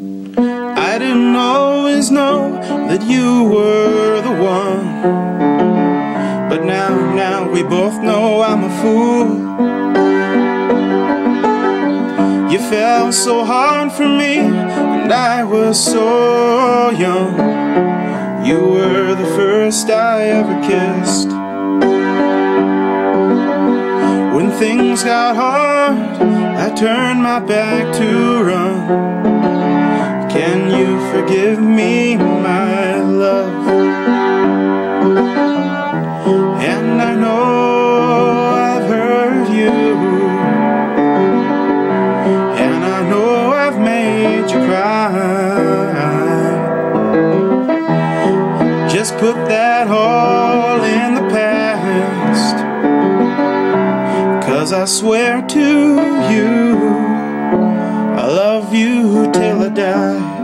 I didn't always know that you were the one. But now, now we both know I'm a fool. You fell so hard for me, and I was so young. You were the first I ever kissed. When things got hard, I turned my back to run. Forgive me, my love? And I know I've hurt you, and I know I've made you cry. Just put that all in the past, cause I swear to you. I love you till I die.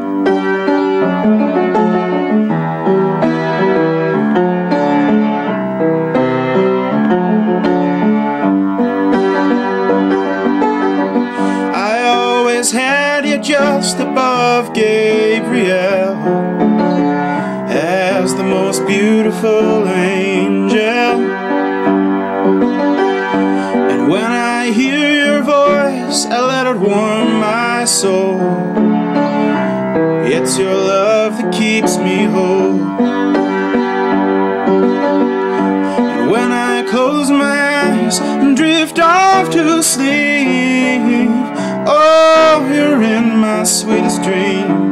Just above Gabriel as the most beautiful angel. And when I hear your voice, I let it warm my soul. It's your love keeps me whole. And when I close my eyes and drift off to sleep, oh, you're in my sweetest dreams.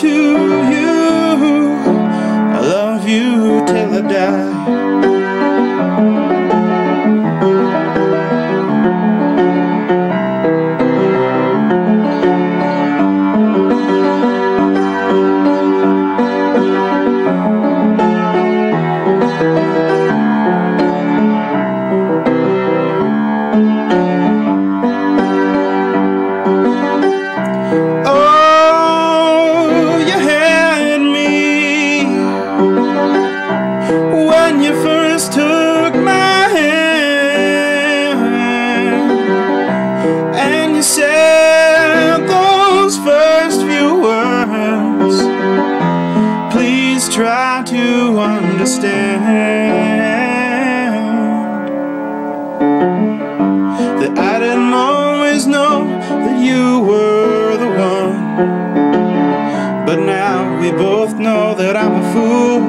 To you, I love you till I die. Oh, I didn't always know that you were the one. But now we both know that I'm a fool.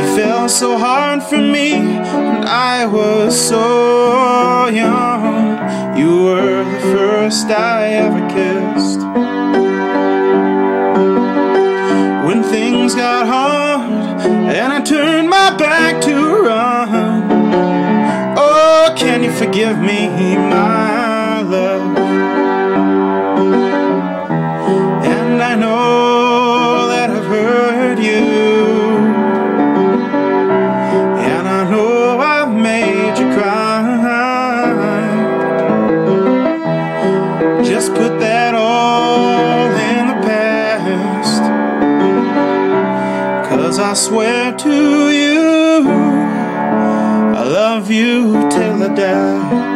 You fell so hard for me, and I was so young. You were the first I ever kissed. When things got hard, and I turned my back to forgive me, my love? And I know that I've hurt you. And I know I've made you cry. Just put that all in the past. Cause I swear to you, love you till I die.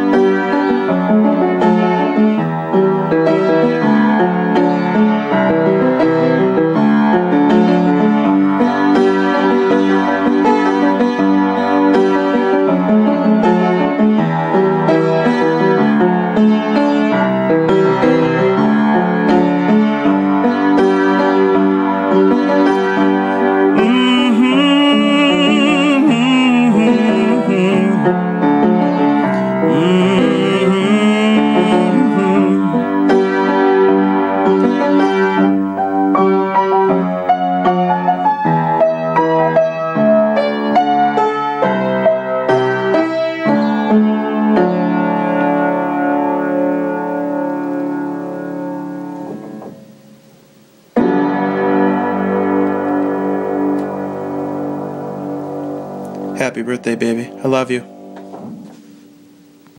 Happy birthday, baby. I love you.